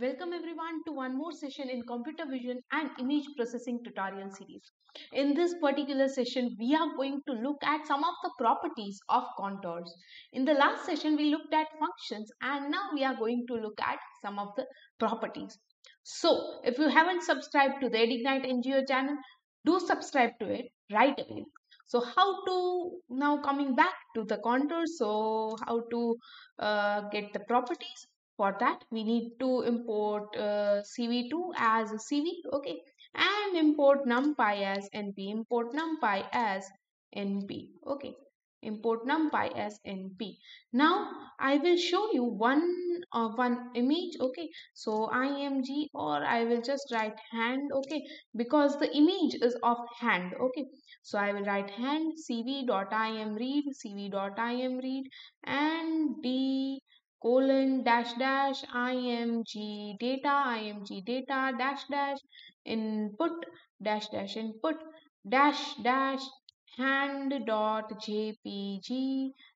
Welcome everyone to one more session in computer vision and image processing tutorial series. In this particular session, we are going to look at some of the properties of contours. In the last session, we looked at functions and now we are going to look at some of the properties. So, if you haven't subscribed to the Edignite NGO channel, do subscribe to it right away. So, how to now coming back to the contours, so how to uh, get the properties for that we need to import uh, cv2 as cv okay? And import numpy as np import numpy as np okay? Import numpy as np now i will show you one uh, one image okay? So img or i will just write hand okay? Because the image is of hand okay? So i will write hand cv.imread cv.imread and d colon dash dash img data img data dash dash input dash dash input dash dash hand dot jpg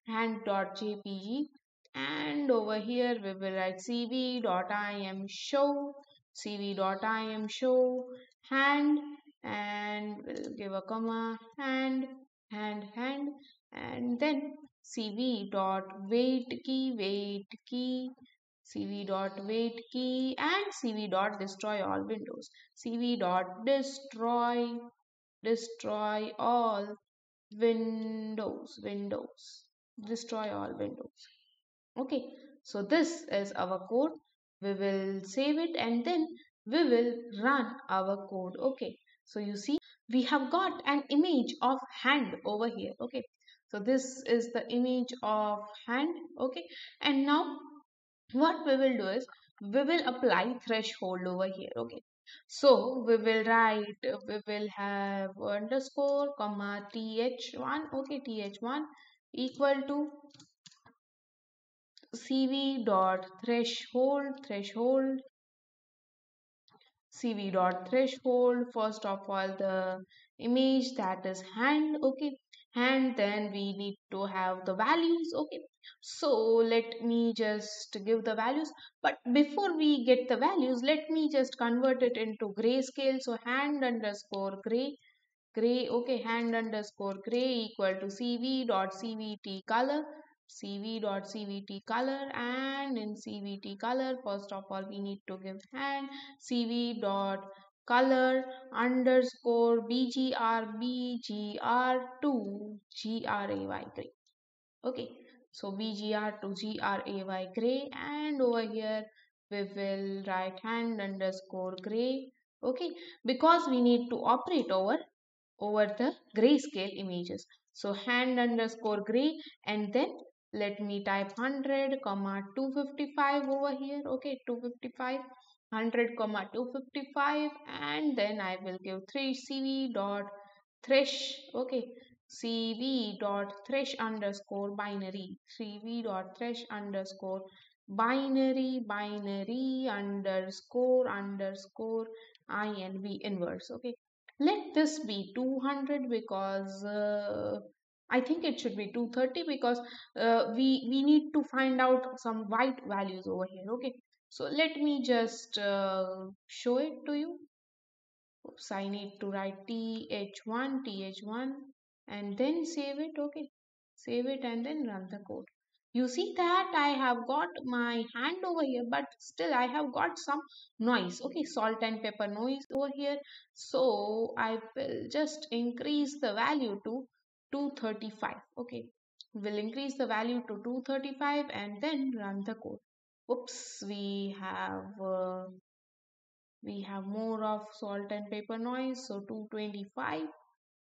hand dot jpg and over here we will write cv dot im show cv dot im show hand and we'll give a comma hand hand hand and then cv dot wait key wait key cv dot wait key and cv dot destroy all windows. Cv dot destroy destroy all windows windows. Destroy all windows. Okay so this is our code. We will save it and then we will run our code. Okay so you see we have got an image of hand over here. Okay so this is the image of hand okay? And now what we will do is we will apply threshold over here okay? So we will write we will have underscore comma th1 okay? Th1 equal to cv dot threshold threshold cv dot threshold. First of all the image that is hand okay and then we need to have the values okay? So let me just give the values. But before we get the values let me just convert it into grayscale. So hand underscore gray gray okay hand underscore gray equal to cv dot cvt color cv dot cvt color and in cvt color first of all we need to give hand cv dot color underscore bgr bgr2 gray gray. Okay so bgr2 gray gray. And over here we will write hand underscore gray. Okay because we need to operate over over the grayscale images. So hand underscore gray and then let me type 100 comma 255 over here. Okay 255 100 comma 255 and then I will give 3 cv dot thresh okay? Cv dot thresh underscore binary cv dot thresh underscore binary binary underscore underscore inv inverse okay? Let this be 200 because uh, I think it should be 230 because uh, we we need to find out some white values over here okay so let me just uh, show it to you. Oops i need to write th1 th1 and then save it okay. Save it and then run the code. You see that i have got my hand over here but still i have got some noise okay. Salt and pepper noise over here. So i will just increase the value to 235 okay. Will increase the value to 235 and then run the code oops we have uh, we have more of salt and pepper noise so 225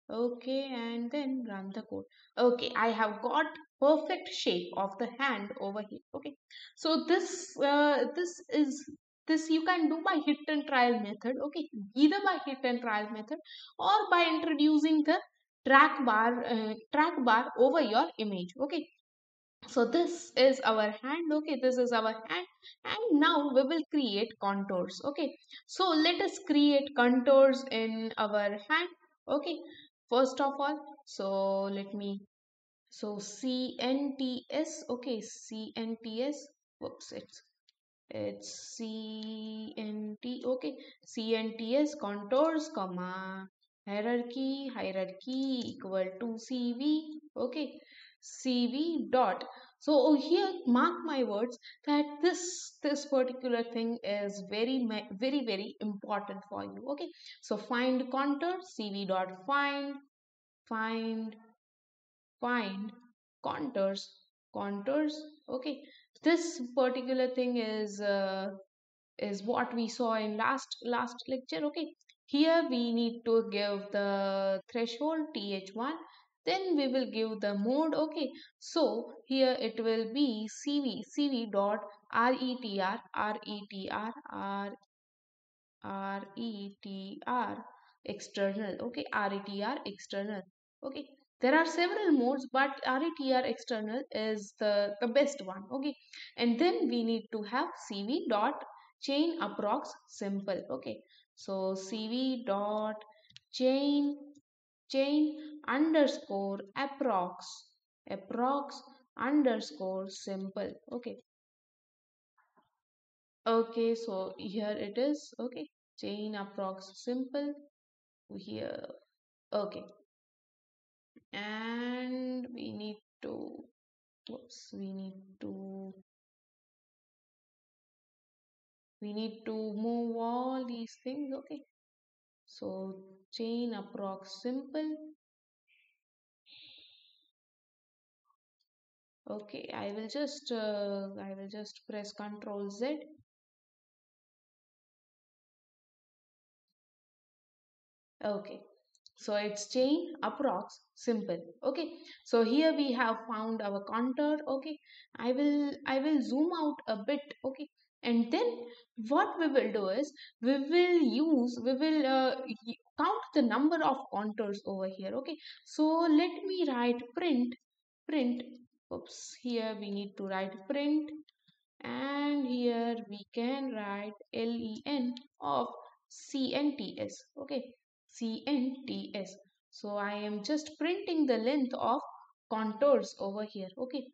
okay and then run the code. Okay i have got perfect shape of the hand over here. Okay so this uh, this is this you can do by hit and trial method. Okay either by hit and trial method or by introducing the track bar uh, track bar over your image. Okay so this is our hand okay? This is our hand. And now we will create contours okay? So let us create contours in our hand okay? First of all so let me so cnts okay? Cnts whoops it's it's cnt okay? Cnts contours comma hierarchy hierarchy equal to cv okay cv dot. So here mark my words that this this particular thing is very very very important for you okay? So find contour cv dot find find find contours contours okay? This particular thing is uh, is what we saw in last last lecture okay? Here we need to give the threshold th1 then we will give the mode okay. So here it will be cv cv dot retr retr r retr external okay. Retr external okay. There are several modes but retr external is the the best one okay. And then we need to have cv dot chain approx simple okay. So cv dot chain chain underscore approx approx underscore simple. Okay. Okay so here it is. Okay. Chain approx simple here. Okay. And we need to oops we need to we need to move all these things. Okay so chain approx simple. Okay i will just uh, i will just press Control z. Okay so it's chain approx simple. Okay so here we have found our contour. Okay i will i will zoom out a bit. Okay and then what we will do is we will use we will uh, count the number of contours over here okay so let me write print print oops here we need to write print and here we can write len of cnts okay CNTS. So I am just printing the length of contours over here. Okay.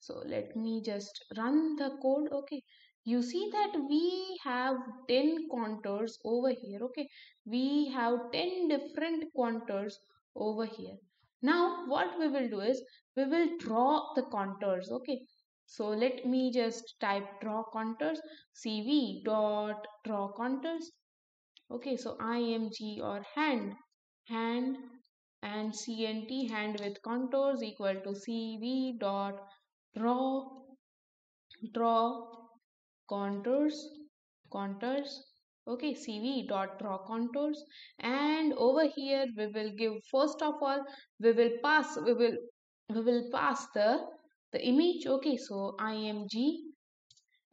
So let me just run the code. Okay. You see that we have 10 contours over here. Okay. We have 10 different contours over here. Now what we will do is we will draw the contours. Okay. So let me just type draw contours cv dot draw contours okay so img or hand hand and cnt hand with contours equal to cv dot draw draw contours contours. Okay cv dot draw contours. And over here we will give first of all we will pass we will we will pass the the image. Okay so img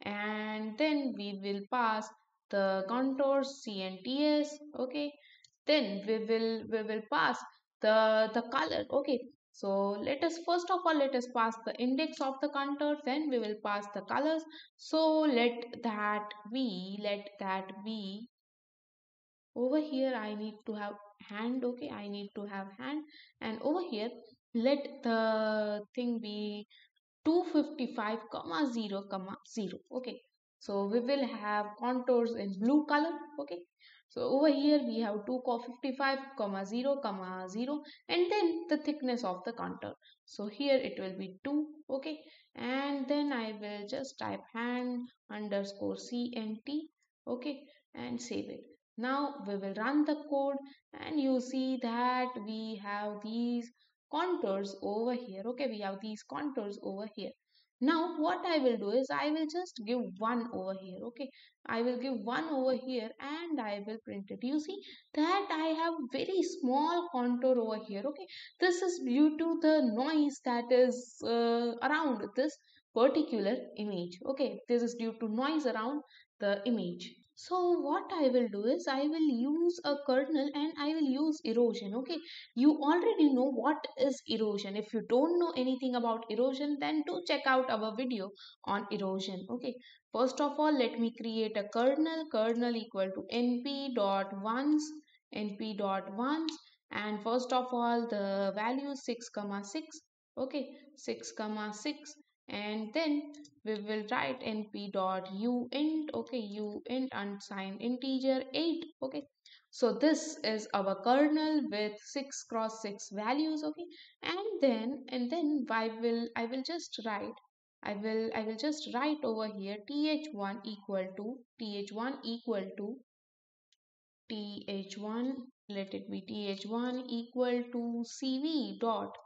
and then we will pass the contours cnts okay then we will we will pass the the color. Okay so let us first of all let us pass the index of the contour then we will pass the colors. So let that be let that be. Over here i need to have hand okay? I need to have hand. And over here let the thing be 255 comma 0 comma 0 okay? So we will have contours in blue color okay so over here we have 255 comma 0 comma 0 and then the thickness of the contour so here it will be 2 okay? And then i will just type hand underscore cnt okay? And save it. Now we will run the code and you see that we have these contours over here okay? We have these contours over here now what I will do is I will just give one over here okay? I will give one over here and I will print it. You see that I have very small contour over here okay? This is due to the noise that is uh, around this particular image okay? This is due to noise around the image so what I will do is I will use a kernel and I will use erosion. Okay. You already know what is erosion. If you don't know anything about erosion, then do check out our video on erosion. Okay. First of all, let me create a kernel. Kernel equal to np dot ones np dot ones and first of all the value 6 comma 6 okay 6 comma 6 and then we will write np dot u int okay u int unsigned integer 8 okay. So this is our kernel with 6 cross 6 values okay. And then and then i will i will just write i will i will just write over here th1 equal to th1 equal to th1 let it be th1 equal to cv dot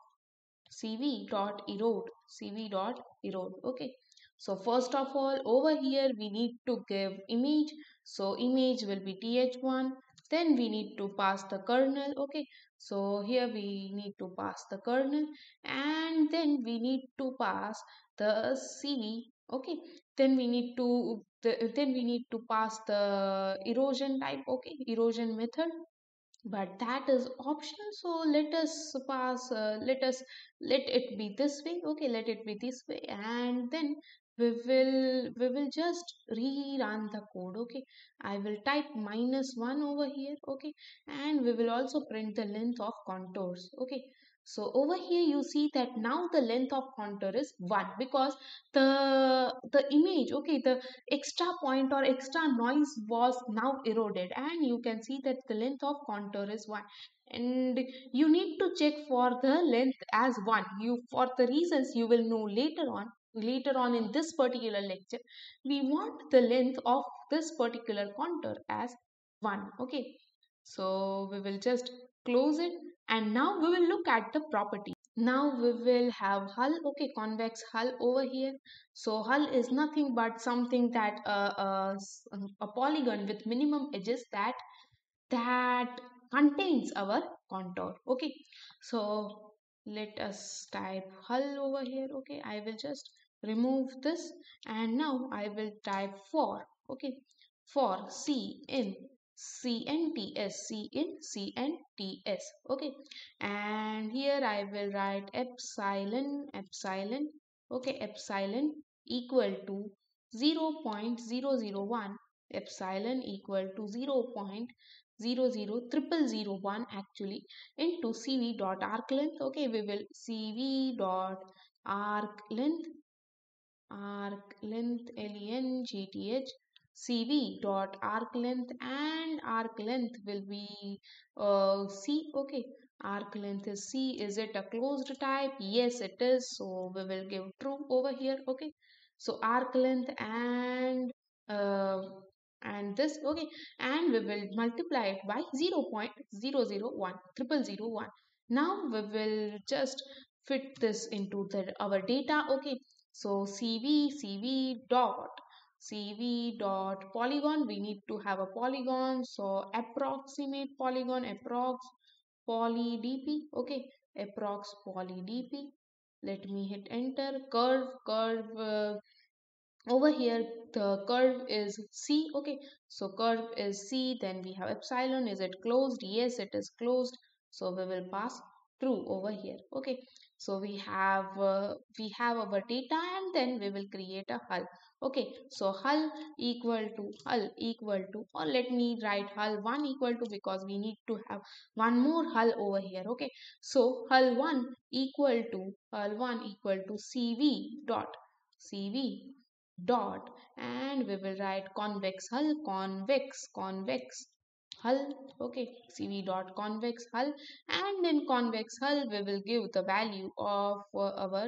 cv dot erode cv dot erode okay. So first of all over here we need to give image. So image will be th1 then we need to pass the kernel okay. So here we need to pass the kernel. And then we need to pass the cv okay. Then we need to the, then we need to pass the erosion type okay. Erosion method but that is optional so let us pass uh, let us let it be this way okay let it be this way and then we will we will just rerun the code okay. I will type minus 1 over here okay and we will also print the length of contours okay so over here you see that now the length of contour is 1 because the the image okay the extra point or extra noise was now eroded and you can see that the length of contour is 1 and you need to check for the length as 1 you for the reasons you will know later on later on in this particular lecture we want the length of this particular contour as 1 okay. So we will just close it and now we will look at the property. Now we will have hull. Okay convex hull over here. So hull is nothing but something that uh, uh, a polygon with minimum edges that that contains our contour. Okay. So let us type hull over here. Okay i will just remove this. And now I will type for. Okay. For C in CNTS C in CNTS okay. And here I will write epsilon epsilon okay epsilon equal to 0 0.001 epsilon equal to 0 0.00 triple zero one actually into cv dot arc length okay. We will cv dot arc length arc length len gth cv dot arc length and arc length will be uh, c. Okay. Arc length is c. Is it a closed type? Yes it is. So we will give true over here. Okay. So arc length and uh, and this. Okay. And we will multiply it by 0 0.001 triple zero one. Now we will just fit this into the our data. Okay. So cv cv dot cv dot polygon we need to have a polygon so approximate polygon approx poly dp okay approx poly dp let me hit enter curve curve uh, over here the curve is c okay so curve is c then we have epsilon is it closed? Yes it is closed so we will pass true over here okay so we have uh, we have our data and then we will create a hull. Okay so hull equal to hull equal to or let me write hull 1 equal to because we need to have one more hull over here. Okay so hull 1 equal to hull 1 equal to cv dot cv dot and we will write convex hull convex convex hull okay cv dot convex hull and in convex hull we will give the value of uh, our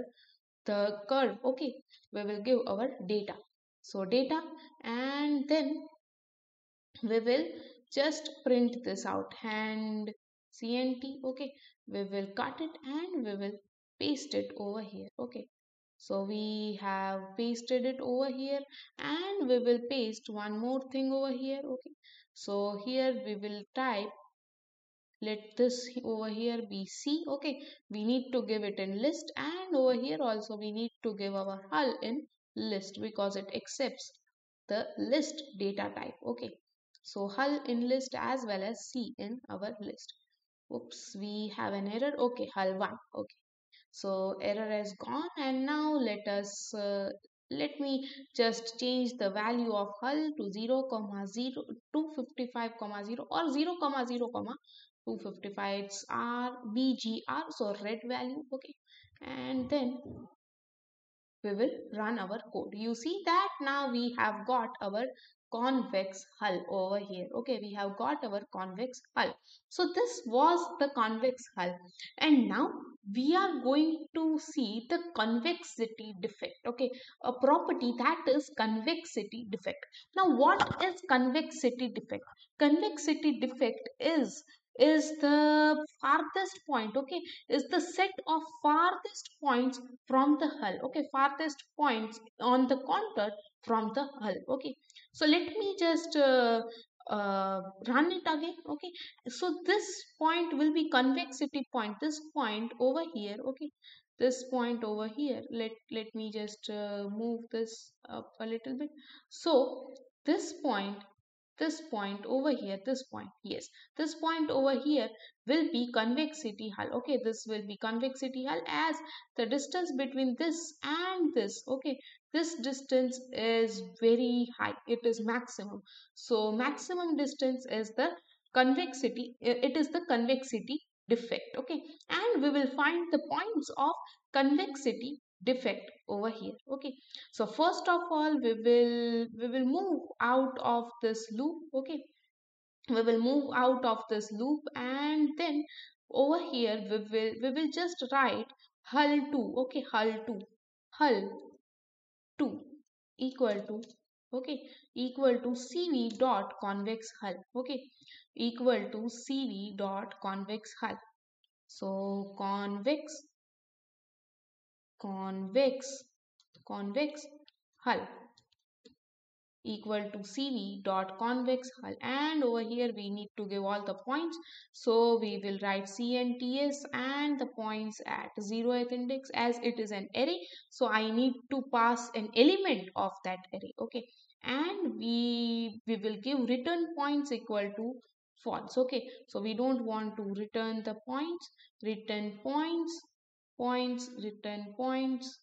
the curve okay we will give our data. So data and then we will just print this out and cnt okay we will cut it and we will paste it over here okay. So we have pasted it over here and we will paste one more thing over here okay so here we will type let this over here be c. Okay we need to give it in list and over here also we need to give our hull in list because it accepts the list data type. Okay so hull in list as well as c in our list. Oops we have an error. Okay hull 1 okay so error has gone and now let us uh, let me just change the value of hull to 0 comma 0 255 comma 0 or 0 comma 0 comma 255 it's r bgr so red value okay? And then we will run our code. You see that now we have got our convex hull over here okay? We have got our convex hull. So this was the convex hull. And now we are going to see the convexity defect okay? A property that is convexity defect. Now what is convexity defect? Convexity defect is is the farthest point okay? Is the set of farthest points from the hull okay? Farthest points on the contour from the hull okay? So let me just uh, uh, run it again okay? So this point will be convexity point. This point over here okay? This point over here. Let let me just uh, move this up a little bit. So this point this point over here this point yes. This point over here will be convexity hull okay? This will be convexity hull as the distance between this and this okay this distance is very high. It is maximum. So maximum distance is the convexity it is the convexity defect okay? And we will find the points of convexity defect over here okay? So first of all we will we will move out of this loop okay? We will move out of this loop and then over here we will we will just write hull 2 okay? Hull 2 hull 2 equal to okay equal to cv dot convex hull okay equal to cv dot convex hull. So convex convex convex hull equal to cv dot convex hull. And over here we need to give all the points. So we will write cnts and the points at 0th index as it is an array. So i need to pass an element of that array okay? And we we will give return points equal to false okay? So we don't want to return the points. Return points points return points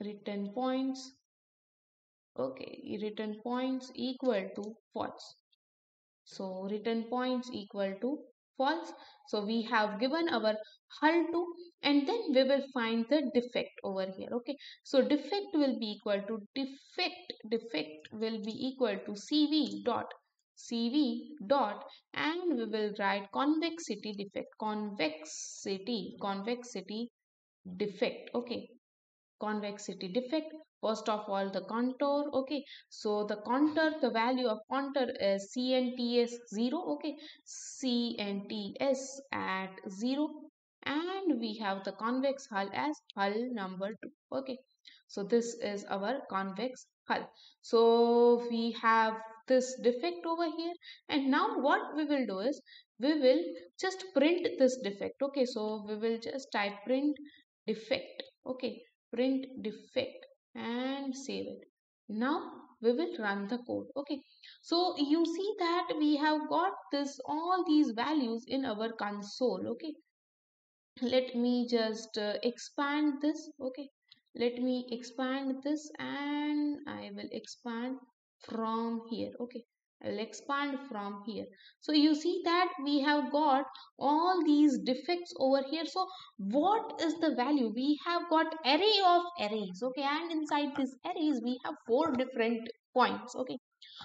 return points okay return points equal to false. So return points equal to false. So we have given our hull to and then we will find the defect over here okay? So defect will be equal to defect defect will be equal to cv dot cv dot and we will write convexity defect convexity convexity defect okay? Convexity defect first of all the contour okay? So the contour the value of contour is cnts 0 okay? Cnts at 0 and we have the convex hull as hull number 2 okay? So this is our convex hull. So we have this defect over here. And now what we will do is we will just print this defect okay? So we will just type print defect okay? Print defect and save it. Now we will run the code okay? So you see that we have got this all these values in our console okay? Let me just uh, expand this okay? Let me expand this and I will expand from here okay I'll expand from here. So you see that we have got all these defects over here. So what is the value? We have got array of arrays okay? And inside these arrays we have four different points okay?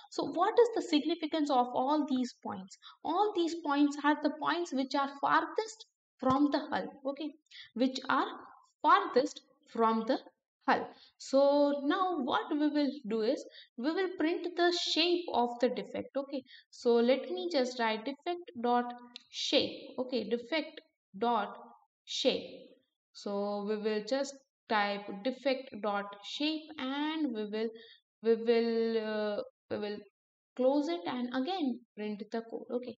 So what is the significance of all these points? All these points are the points which are farthest from the hull okay? Which are farthest from the hull. So now what we will do is we will print the shape of the defect. Okay. So let me just write defect dot shape. Okay. Defect dot shape. So we will just type defect dot shape and we will we will uh, we will close it and again print the code okay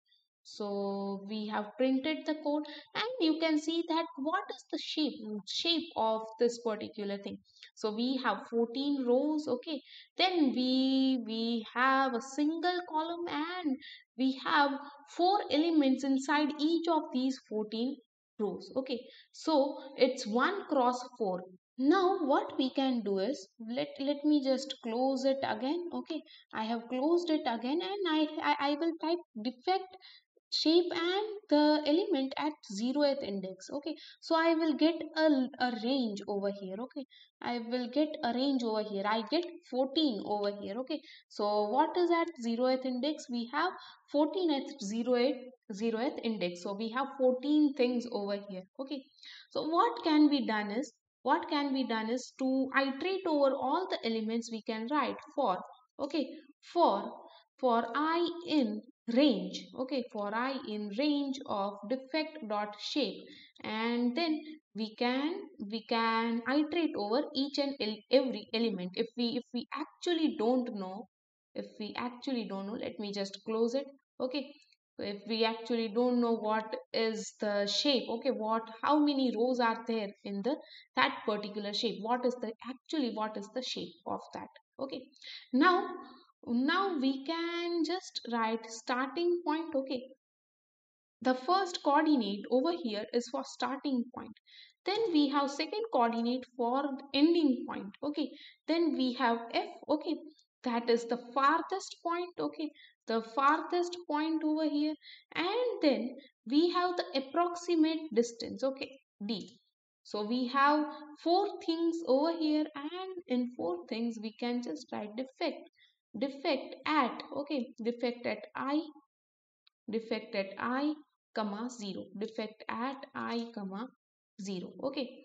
so we have printed the code and you can see that what is the shape shape of this particular thing. So we have 14 rows okay. Then we we have a single column and we have four elements inside each of these 14 rows okay. So it's 1 cross 4 now what we can do is let let me just close it again okay. I have closed it again and i i, I will type defect shape and the element at zeroth index okay? So i will get a, a range over here okay? I will get a range over here. I get 14 over here okay? So what is at zeroth index? We have 14 at zeroth zeroth index. So we have 14 things over here okay? So what can be done is what can be done is to iterate over all the elements we can write for okay? For for i in range. Okay for i in range of defect dot shape. And then we can we can iterate over each and every element. If we if we actually don't know if we actually don't know let me just close it. Okay if we actually don't know what is the shape okay what how many rows are there in the that particular shape? What is the actually what is the shape of that? Okay now now we can just write starting point okay. The first coordinate over here is for starting point. Then we have second coordinate for ending point okay. Then we have f okay. That is the farthest point okay. The farthest point over here. And then we have the approximate distance okay d. So we have four things over here. And in four things we can just write the defect defect at okay defect at i defect at i comma 0 defect at i comma 0 okay.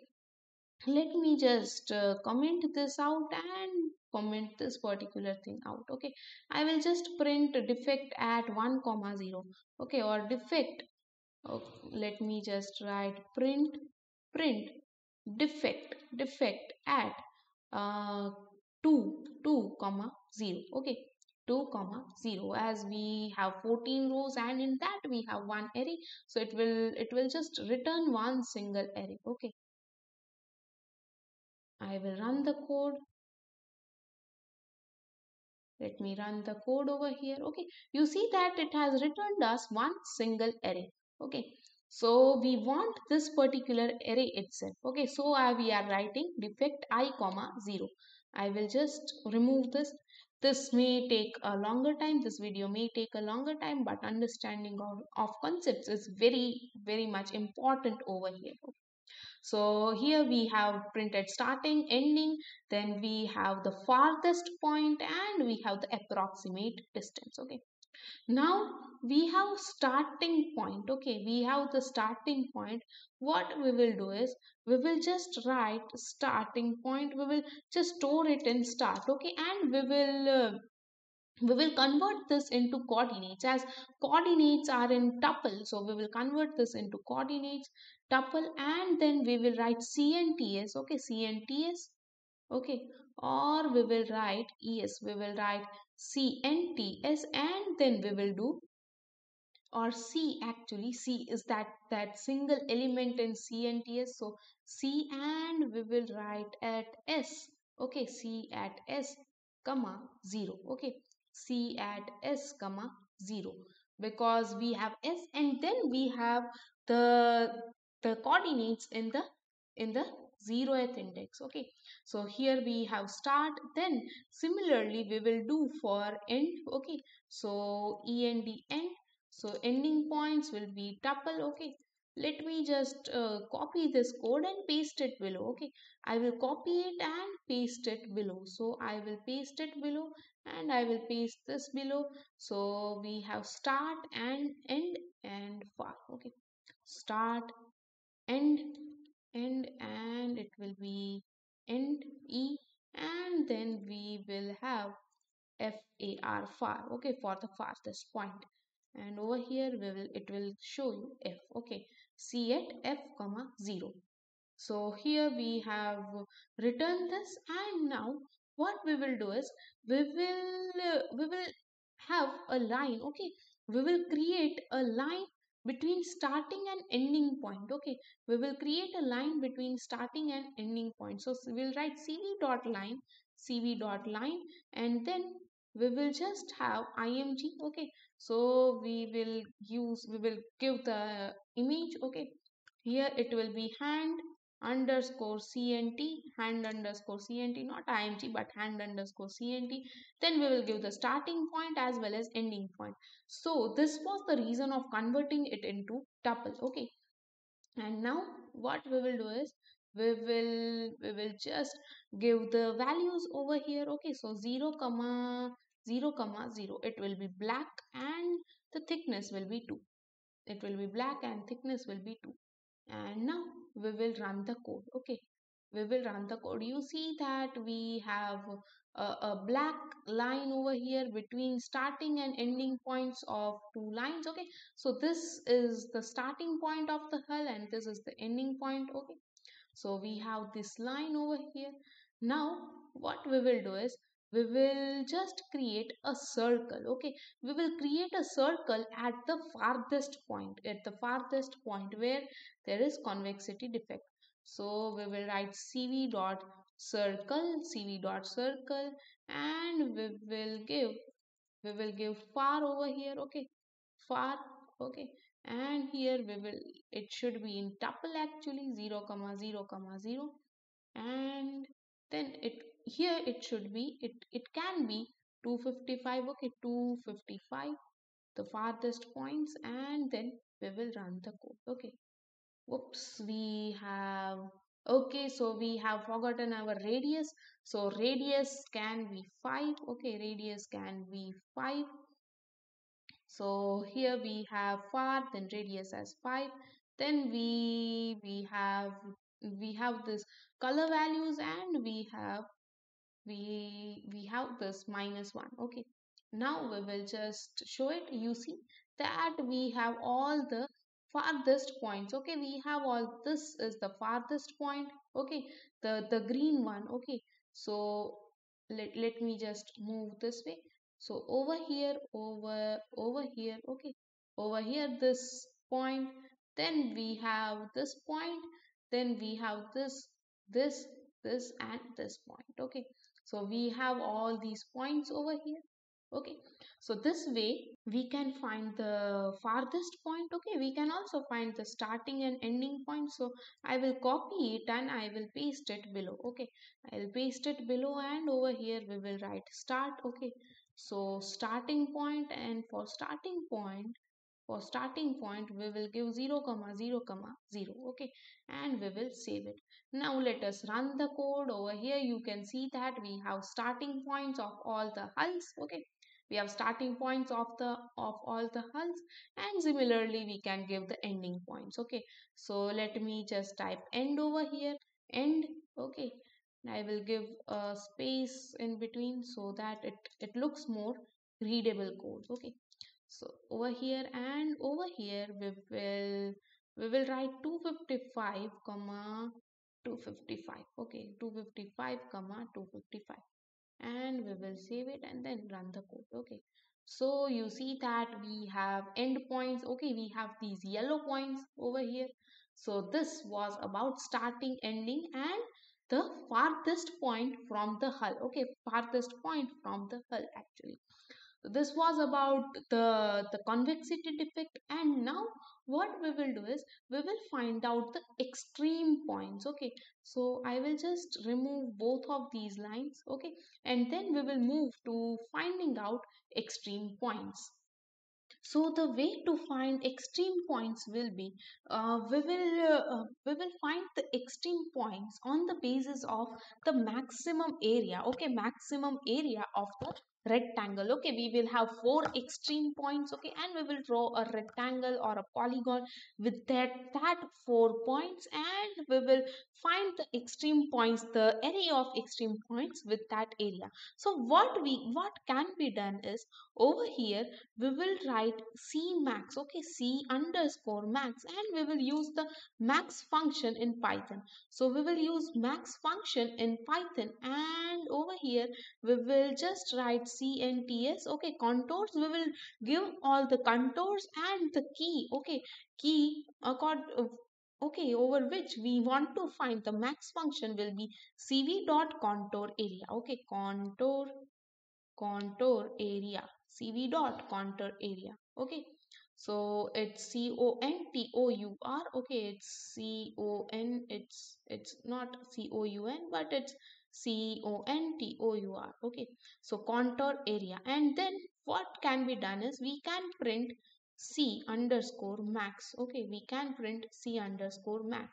Let me just uh, comment this out and comment this particular thing out okay. I will just print defect at 1 comma 0 okay or defect okay, let me just write print print defect defect at uh, 2 2 comma 0 okay. 2 comma 0 as we have 14 rows and in that we have one array. So it will it will just return one single array. Okay. I will run the code. Let me run the code over here. Okay. You see that it has returned us one single array. Okay. So we want this particular array itself. Okay. So uh, we are writing defect i comma 0 i will just remove this this may take a longer time this video may take a longer time but understanding of, of concepts is very very much important over here so here we have printed starting, ending, then we have the farthest point and we have the approximate distance. Okay. Now we have starting point. Okay. We have the starting point. What we will do is we will just write starting point. We will just store it in start. Okay. And we will uh, we will convert this into coordinates as coordinates are in tuple so we will convert this into coordinates tuple and then we will write cnts okay cnts okay or we will write es we will write cnts and and then we will do or c actually c is that that single element in cnts so c and we will write at s. Okay c at s comma 0 okay c at s comma 0 because we have s and then we have the the coordinates in the in the zeroth index okay. So here we have start then similarly we will do for end okay. So end end so ending points will be tuple okay. Let me just uh, copy this code and paste it below okay. I will copy it and paste it below. So i will paste it below and i will paste this below. So we have start and end and far okay. Start end end and it will be end e and then we will have far far okay for the farthest point. And over here we will it will show you f okay. C at f comma 0 so here we have written this and now what we will do is we will uh, we will have a line okay. We will create a line between starting and ending point okay? We will create a line between starting and ending point. So we'll write cv dot line cv dot line and then we will just have img okay? So we will use we will give the image okay? Here it will be hand underscore cnt hand underscore cnt not img but hand underscore cnt then we will give the starting point as well as ending point. So this was the reason of converting it into tuple okay? And now what we will do is we will we will just give the values over here okay? So 0 comma 0 comma 0 it will be black and the thickness will be 2 it will be black and thickness will be 2 and now we will run the code okay? We will run the code. You see that we have a, a black line over here between starting and ending points of two lines okay? So this is the starting point of the hull and this is the ending point okay? So we have this line over here. Now what we will do is we will just create a circle okay? We will create a circle at the farthest point at the farthest point where there is convexity defect. So we will write cv dot circle cv dot circle and we will give we will give far over here okay? Far okay? And here we will it should be in tuple actually 0 comma 0 comma 0 and then it here it should be it it can be 255 okay 255 the farthest points and then we will run the code okay. Whoops we have okay so we have forgotten our radius. So radius can be 5 okay radius can be 5 so here we have far then radius as 5 then we we have we have this color values and we have we we have this minus 1 okay. Now we will just show it. You see that we have all the farthest points okay. We have all this is the farthest point okay. The the green one okay. So let, let me just move this way. So over here over over here okay. Over here this point then we have this point then we have this this this and this point okay so we have all these points over here okay? So this way we can find the farthest point okay? We can also find the starting and ending point. So i will copy it and i will paste it below okay? I'll paste it below and over here we will write start okay? So starting point and for starting point for starting point we will give 0 comma 0 comma 0 okay? And we will save it. Now let us run the code. Over here you can see that we have starting points of all the hulls okay? We have starting points of the of all the hulls and similarly we can give the ending points okay? So let me just type end over here end okay? I will give a space in between so that it it looks more readable code okay so over here and over here we will we will write 255 comma 255 okay 255 comma 255 and we will save it and then run the code. Okay. So you see that we have endpoints okay we have these yellow points over here. So this was about starting ending and the farthest point from the hull. Okay farthest point from the hull actually this was about the the convexity defect. And now what we will do is we will find out the extreme points. Okay. So i will just remove both of these lines. Okay. And then we will move to finding out extreme points. So the way to find extreme points will be uh, we will uh, we will find the extreme points on the basis of the maximum area. Okay. Maximum area of the rectangle okay? We will have four extreme points okay? And we will draw a rectangle or a polygon with that that four points. And we will find the extreme points the area of extreme points with that area. So what we what can be done is over here we will write c max okay? C underscore max. And we will use the max function in python. So we will use max function in python. And over here we will just write cnts okay contours we will give all the contours and the key. Okay key accord okay over which we want to find the max function will be cv dot contour area. Okay contour contour area. Cv dot contour area. Okay so it's c o n t o u r. Okay it's c o n it's it's not c o u n but it's c o n t o u r okay? So contour area. And then what can be done is we can print c underscore max okay? We can print c underscore max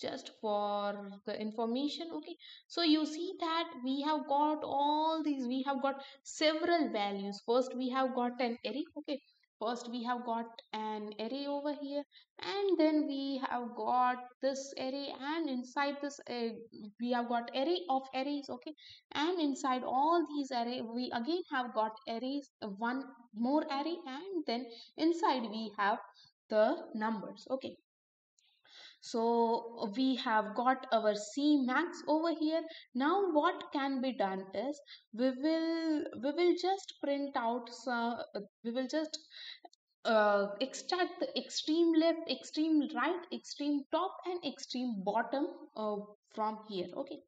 just for the information okay? So you see that we have got all these we have got several values. First we have got an array okay first we have got an array over here and then we have got this array and inside this uh, we have got array of arrays okay? And inside all these array we again have got arrays one more array and then inside we have the numbers okay so we have got our C max over here. Now what can be done is we will we will just print out some we will just uh, extract the extreme left, extreme right, extreme top and extreme bottom uh, from here. Okay.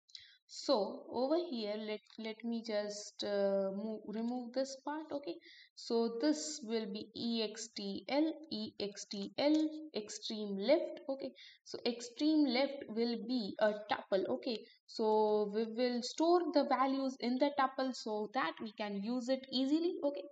So over here, let, let me just uh, move, remove this part. Okay. So this will be EXTL, EXTL, extreme left. Okay. So extreme left will be a tuple. Okay. So we will store the values in the tuple so that we can use it easily. Okay.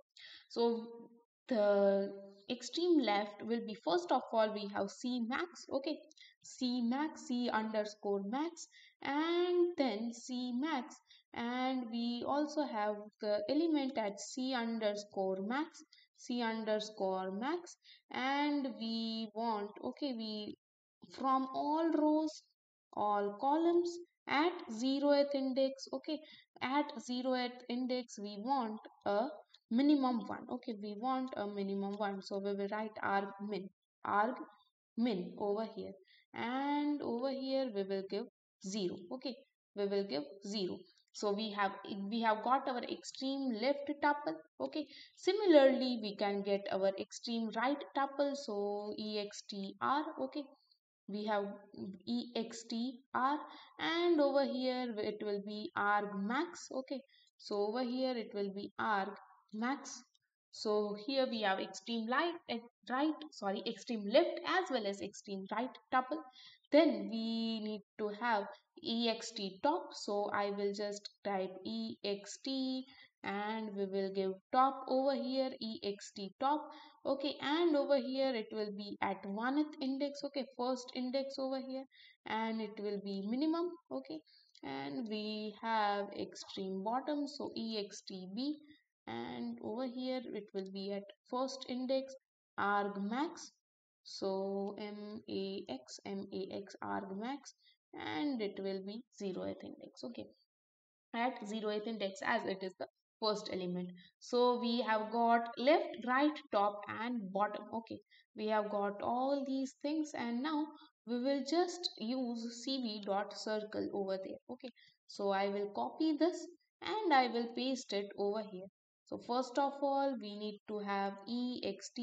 So the extreme left will be first of all we have C max. Okay. C max, C underscore max and then C max and we also have the element at C underscore max C underscore max. And we want okay we from all rows all columns at zeroth index okay at zeroth index we want a minimum one. Okay we want a minimum one. So we will write arg min arg min over here. And over here we will give 0 okay we will give 0 so we have we have got our extreme left tuple okay? Similarly we can get our extreme right tuple so extr okay? We have extr and over here it will be arg max okay? So over here it will be arg max. So here we have extreme right, eh, right, sorry, extreme left as well as extreme right tuple. Then we need to have ext top. So I will just type ext and we will give top over here ext top. Okay and over here it will be at one index. Okay first index over here and it will be minimum. Okay and we have extreme bottom. So extb and over here it will be at first index arg max so max max arg max and it will be zeroth index okay? At zeroth index as it is the first element. So we have got left right top and bottom okay? We have got all these things and now we will just use cv dot circle over there okay? So i will copy this and i will paste it over here so first of all, we need to have ext,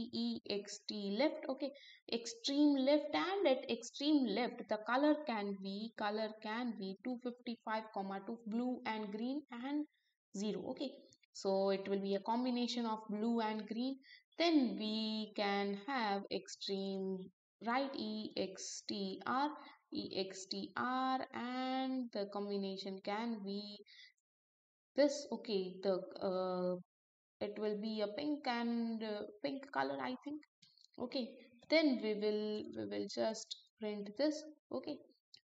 ext left, okay, extreme left and at extreme left, the color can be, color can be 255, comma 2 blue and green and 0, okay. So it will be a combination of blue and green. Then we can have extreme right extr, extr and the combination can be this okay the uh, it will be a pink and uh, pink color i think. Okay then we will we will just print this. Okay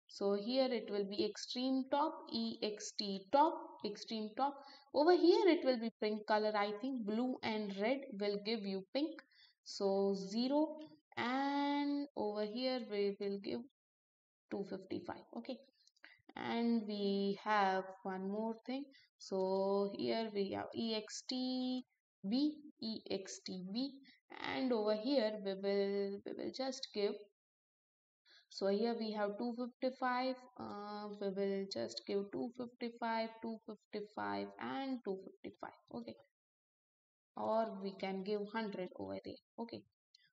so here it will be extreme top ext top extreme top. Over here it will be pink color i think. Blue and red will give you pink. So 0 and over here we will give 255 okay and we have one more thing. So here we have extb extb and over here we will we will just give. So here we have 255 uh, we will just give 255 255 and 255 okay. Or we can give 100 over there. Okay.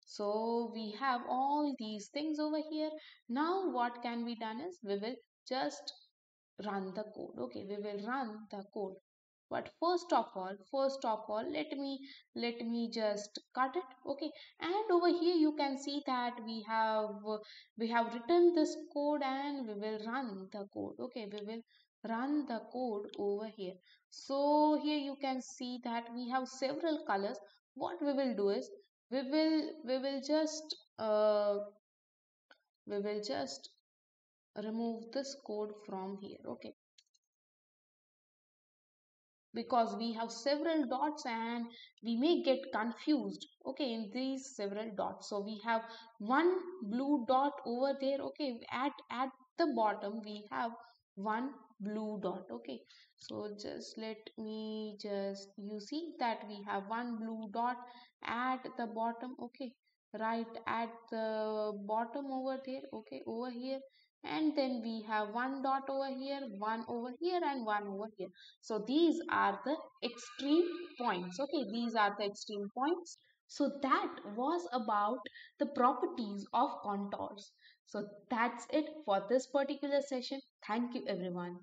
So we have all these things over here. Now what can be done is we will just run the code. Okay we will run the code. But first of all first of all let me let me just cut it. Okay and over here you can see that we have we have written this code and we will run the code. Okay we will run the code over here. So here you can see that we have several colors. What we will do is we will we will just uh, we will just remove this code from here okay? Because we have several dots and we may get confused okay in these several dots. So we have one blue dot over there okay at at the bottom we have one blue dot okay? So just let me just you see that we have one blue dot at the bottom okay? Right at the bottom over there okay over here and then we have one dot over here one over here and one over here. So these are the extreme points. Okay these are the extreme points. So that was about the properties of contours. So that's it for this particular session. Thank you everyone